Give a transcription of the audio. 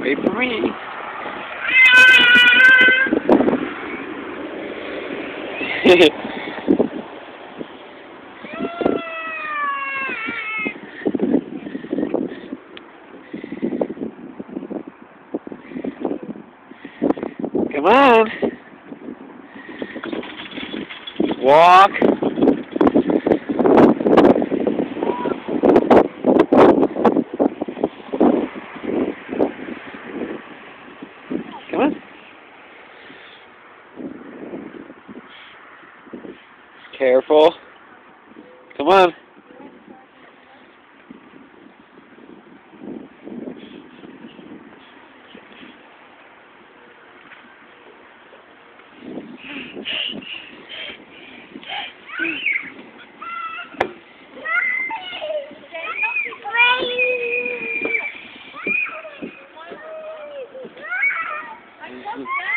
Wait for me. Come on. Walk. Careful. Come on. Great.